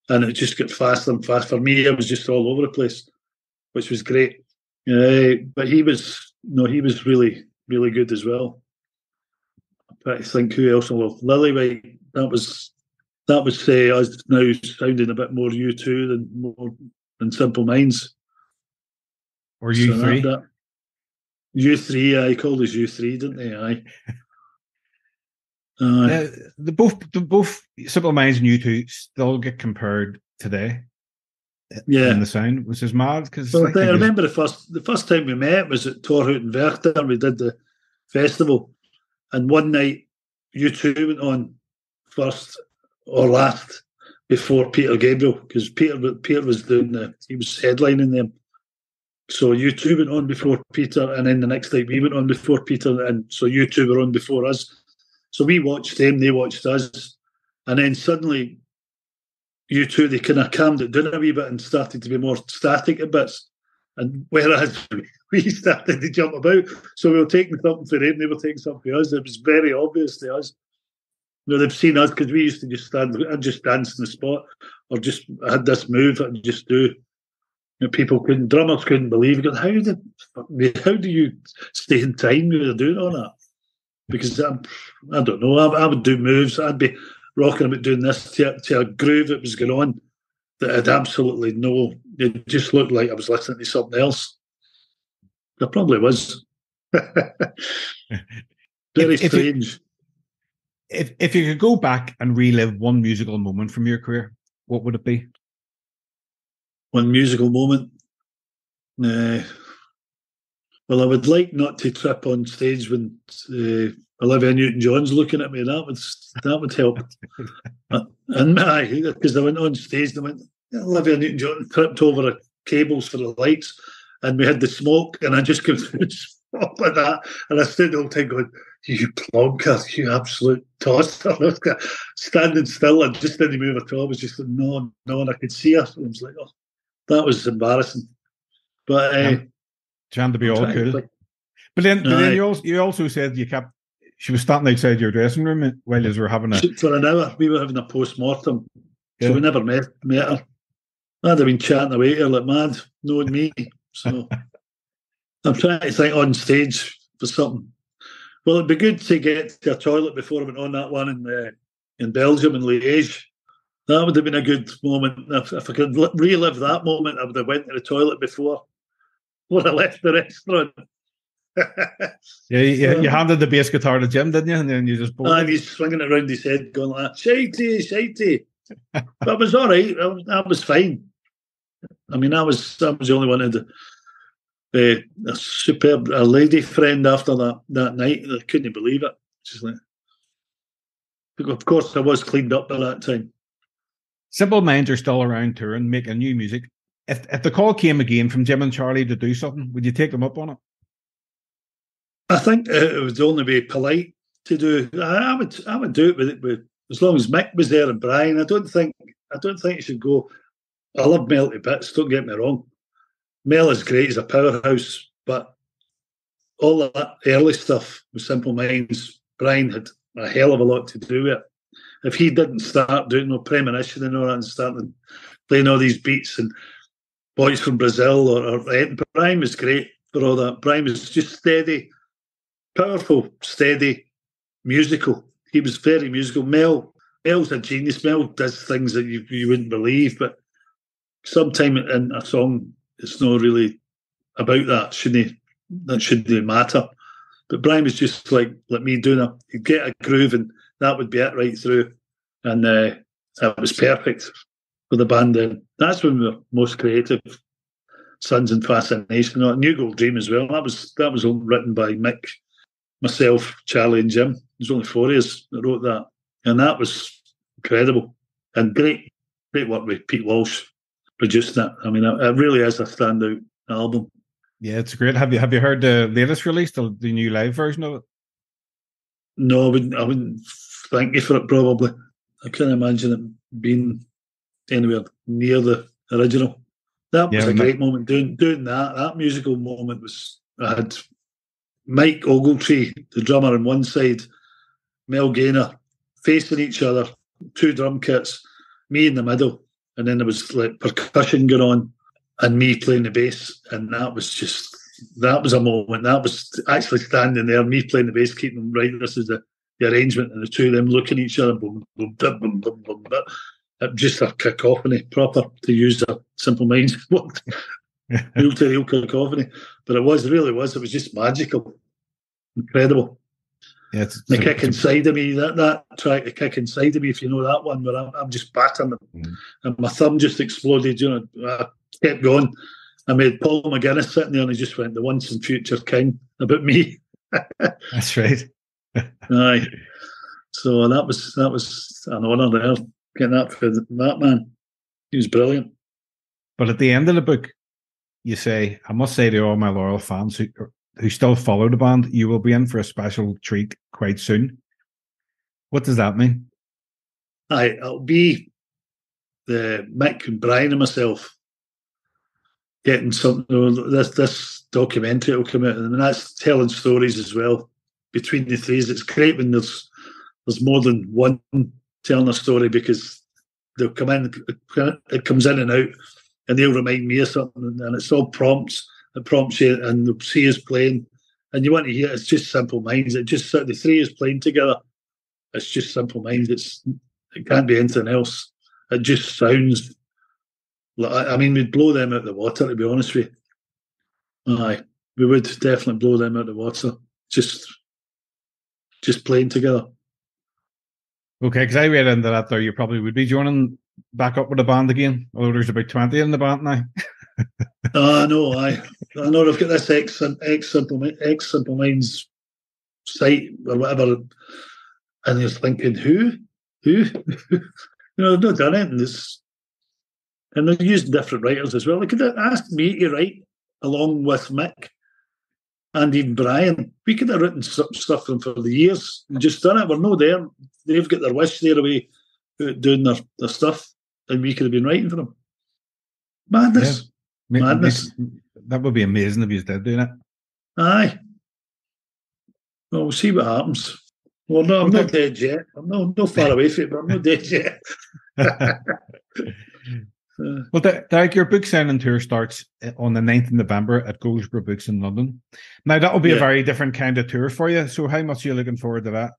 Speaker 2: And it just got faster and faster. For me, it was just all over the place, which was great. Uh, but he was, no, he was really, really good as well. I think who else? Well, Lillywhite, that was that would say us now sounding a bit more U2 than more than Simple Minds.
Speaker 1: Or U3? So
Speaker 2: U3, I called us U3, didn't they? Aye.
Speaker 1: Uh, the both the both Simple Minds and U2 still get compared today.
Speaker 2: Yeah,
Speaker 1: in the sound, which is mad because
Speaker 2: I, I remember the first the first time we met was at Torhout and Werchter. We did the festival, and one night U2 went on first, or last before Peter Gabriel because Peter Peter was doing the he was headlining them. So U2 went on before Peter, and then the next night we went on before Peter, and so U2 were on before us. So we watched them, they watched us, and then suddenly, U2 they kind of calmed it down a wee bit and started to be more static a bits. And whereas we started to jump about, so we were taking something for them, they were taking something for us. It was very obvious to us. You know, they've seen us because we used to just stand and just dance in the spot, or just I had this move and just do. You know, people couldn't, drummers couldn't believe it. How did, how do you stay in time with doing all that? Because I'm, I don't know, I, I, would do moves. I'd be rocking about doing this to, to a groove that was going on that had absolutely no. It just looked like I was listening to something else. There probably was. Very if, strange.
Speaker 1: If, if if you could go back and relive one musical moment from your career, what would it be?
Speaker 2: One musical moment. Uh, well, I would like not to trip on stage when uh, Olivia Newton-John's looking at me. That would that would help. Uh, and because I went on stage and I went, Olivia Newton-John tripped over the cables for the lights, and we had the smoke, and I just could stop at that, and I stood the time going, "You plonker, you absolute tosser!" standing still and just didn't move at all. I was just like, no, no, and I could see her. And I was like, oh, that was embarrassing. But uh,
Speaker 1: trying to be all cool. but then, but then you also you also said you kept she was standing outside your dressing room while you were having a
Speaker 2: for an hour. We were having a post mortem, yeah. so we never met met her. I'd have been chatting away to her like mad, knowing me. So I'm trying to think on stage for something. Well, it'd be good to get to a toilet before I went on that one in uh, in Belgium in Liège. That would have been a good moment. If, if I could relive that moment, I would have went to the toilet before when I left the restaurant.
Speaker 1: yeah, you, you handed the bass guitar to Jim, didn't you? And then you just
Speaker 2: and he's swinging it around his head, going like, "Shitey, shitey." but it was all right. I was, I was fine. I mean, I was I was the only one who Eh, a superb a lady friend after that that night. I couldn't believe it. Just like, of course, I was cleaned up by that time.
Speaker 1: Simple Minds are still around touring, making new music. If if the call came again from Jim and Charlie to do something, would you take them up on it?
Speaker 2: I think it would only be polite to do. I, would I would do it with it with as long as Mick was there and Brian. I don't think I don't think it should go. I love Mel to bits. Don't get me wrong. Mel is great. He's a powerhouse, but all that early stuff with Simple Minds, Brian had a hell of a lot to do with it. If he didn't start doing no premonition and all that and starting playing all these beats and boys from Brazil or, or eh, Brian was great for all that. Brian was just steady powerful, steady, musical. He was very musical. Mel, Mel's a genius. Mel does things that you, you wouldn't believe, but sometimes in a song, it's not really about that. Shouldn't that shouldn't matter. But Brian was just like let me doing it. He'd get a groove, and that would be it right through, and uh, that was perfect for the band. Then that's when we were most creative. Sons and Fascination, New Gold Dream as well. That was that was all written by Mick myself, Charlie, and Jim. There's only four of us that wrote that, and that was incredible and great, great work with Pete Walsh producing it. I mean, it, really is a standout album.
Speaker 1: Yeah, it's great. Have you have you heard the latest release, the, the new live version of it?
Speaker 2: No, I wouldn't. I wouldn't thank you for it. Probably, I can't imagine it being anywhere near the original. That was yeah, a great moment doing doing that. That musical moment was I had Mike Ogletree, the drummer on one side, Mel Gaynor, facing each other, two drum kits, me in the middle, and then there was like percussion going on, and me playing the bass, and that was just that was a moment. That was actually standing there, me playing the bass, keeping them right. This is the, the arrangement, and the two of them looking at each other, boom, boom, boom, boom, boom, boom, boom. Just a cacophony, proper to use a simple mind. real to real cacophony. But it was, it really was, it was just magical. Incredible.
Speaker 1: Yeah, it's,
Speaker 2: the kick inside of me, that that track, the kick inside of me, if you know that one, where I'm, I'm just battering them, mm. and my thumb just exploded. You know, I kept going. I made Paul McGuinness sitting there, and he just went, "The once and future king," about me.
Speaker 1: That's right.
Speaker 2: Aye. So that was that was an honour there getting that for that man. He was brilliant.
Speaker 1: But at the end of the book, you say, I must say to all my loyal fans who who still follow the band, you will be in for a special treat quite soon. What does that mean?
Speaker 2: I, it'll be the Mick and Brian and myself getting something. This this documentary will come out, and that's telling stories as well between the three. It's great when there's there's more than one telling a story because they'll come in, it comes in and out, and they'll remind me of something, and it's all prompts. It prompts you, and they'll is playing, and you want to hear. It's just simple minds. It just the three is playing together. It's just simple minds. It's it can't be anything else. It just sounds. I mean, we'd blow them out the water. To be honest with you, aye, we would definitely blow them out the water. Just, just playing together.
Speaker 1: Okay, because I read into that there, you probably would be joining back up with the band again. Although there's about twenty in the band now.
Speaker 2: Ah, uh, no, I, I know I've got this X ex simple ex simple minds site or whatever, and you're thinking, who, who, you know, they've not done it, and this, and they're using different writers as well. They could have asked me to write along with Mick and even Brian. We could have written stuff for them for the years and just done it. We're no there. They've got their wish there away doing their, their stuff, and we could have been writing for them. Madness. Madness.
Speaker 1: That would be amazing if you did doing it.
Speaker 2: Aye. Well, we'll see what happens. Well, no, I'm not dead yet. I'm not, not far away from it, but I'm not dead yet.
Speaker 1: Uh, well, Derek, your book signing tour starts eh, on the 9th of November at Goldsborough Books in London. Now, that will be yeah. a very different kind of tour for you. So, how much are you looking forward to that?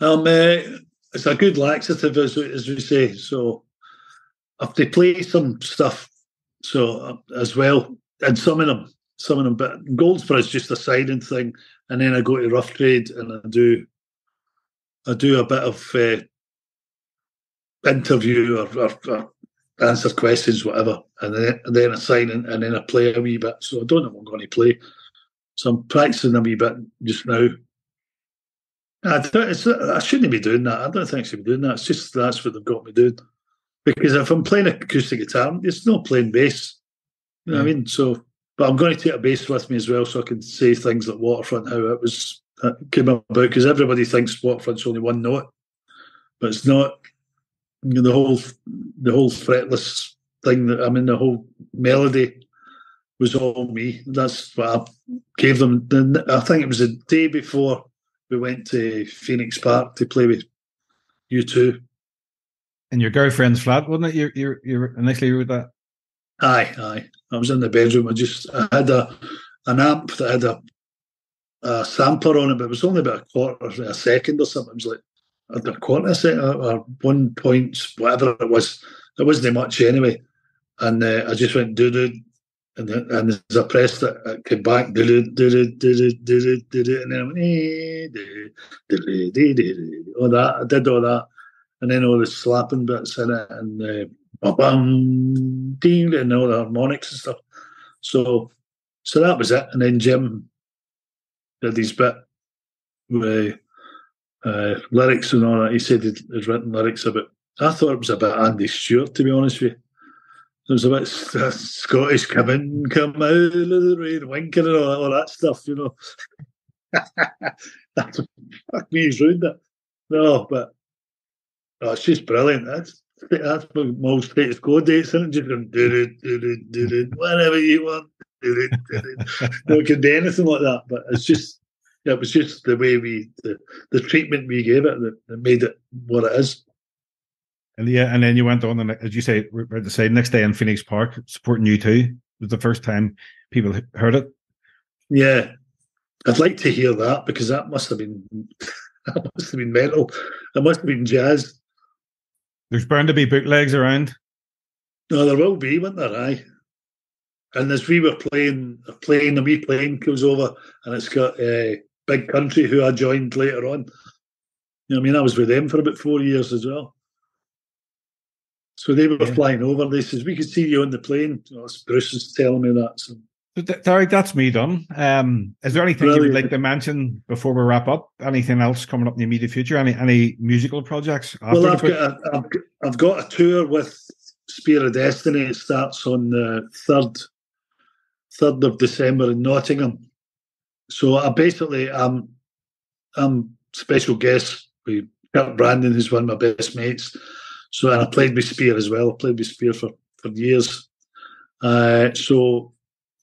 Speaker 2: Um, uh, it's a good laxative, as, as we say. So, if they play some stuff, so uh, as well, and some of them, some of them, but Goldsborough is just a siding thing, and then I go to Rough Trade and I do, I do a bit of uh, interview or, or, or answer questions, whatever, and then, then I sign and, and then I play a wee bit. So I don't know what I'm going to play. So I'm practicing a wee bit just now. I, I shouldn't be doing that. I don't think I should be doing that. It's just that's what they've got me doing. Because if I'm playing acoustic guitar, it's not playing bass. You know mm. what I mean? So, but I'm going to take a bass with me as well, so I can say things like Waterfront, how it was it came about. Because everybody thinks Waterfront's only one note, but it's not the whole the whole fretless thing that I mean the whole melody was all me. That's what I gave them. I think it was the day before we went to Phoenix Park to play with U2.
Speaker 1: And your girlfriend's flat, wasn't it? You're you're you're initially with that.
Speaker 2: Aye, aye. I was in the bedroom. I just I had a an amp that had a a sampler on it, but it was only about a quarter a second or something. It was like a quarter a second or one point, whatever it was. It wasn't much anyway. And uh, I just went do do, and and as I pressed it, it came back do do do do do do do and then I went eh, do do do do all that. I did all that, and then all the slapping bits in it, and uh, bum ding, and all the harmonics and stuff. So, so that was it. And then Jim did his bit with uh, lyrics and all that. He said he'd, he'd, written lyrics about. I thought it was about Andy Stewart, to be honest with you. It was about uh, Scottish come in, come out of the rain, winking and all, all that stuff, you know. That's fuck me, he's ruined it. No, but oh, it's just brilliant. That's that's my most status quo dates, isn't it? Just going do it, do it, do it, whatever you want, do it, do it. no, it can be anything like that, but it's just it was just the way we the, the treatment we gave it that, that made it what it is.
Speaker 1: And yeah, and then you went on, and as you say, right to say, next day in Phoenix Park, supporting U2 was the first time people heard it.
Speaker 2: Yeah, I'd like to hear that because that must have been that must have been mental. It must have been jazz.
Speaker 1: There's bound to be bootlegs around.
Speaker 2: No, there will be, won't there? Aye. And as we were playing, a plane, a wee plane comes over, and it's got uh, Big Country, who I joined later on. You know, I mean, I was with them for about four years as well. So they were yeah. flying over. They says, "We could see you on the plane." Oh, Bruce is telling me that. So.
Speaker 1: Derek, that's me done. Um, is there anything you would like to mention before we wrap up? Anything else coming up in the immediate future? Any any musical projects?
Speaker 2: Well, I've got, a, I've, I've got a tour with Spear of Destiny. It starts on the third third of December in Nottingham. So I basically am I'm special guest with Kirk Brandon, who's one of my best mates. So and I played with Spear as well. I played with Spear for, for years. Uh, so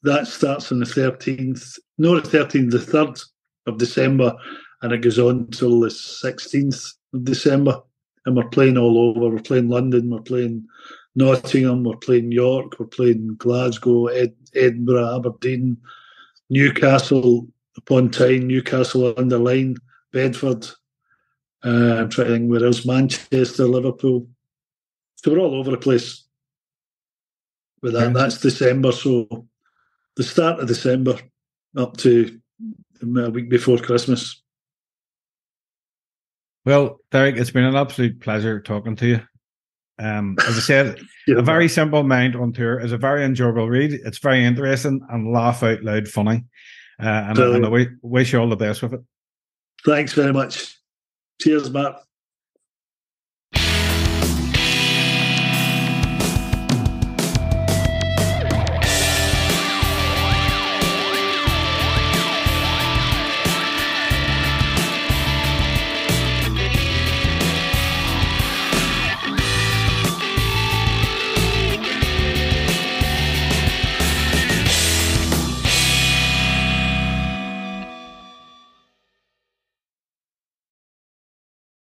Speaker 2: that starts on the 13th, no, the 13th, the 3rd of December, and it goes on till the 16th of December. And we're playing all over. We're playing London, we're playing Nottingham, we're playing York, we're playing Glasgow, Ed, Edinburgh, Aberdeen, Newcastle upon Tyne, Newcastle under Lyme, Bedford. Uh, I'm trying to think where else, Manchester, Liverpool. So we're all over the place with that. That's December. So the start of December up to a week before Christmas.
Speaker 1: Well, Derek, it's been an absolute pleasure talking to you. Um, as I said, yeah. a very simple mind on tour is a very enjoyable read. It's very interesting and laugh out loud funny. Uh, and, and I wish you all the best with it.
Speaker 2: Thanks very much. Cheers, Matt.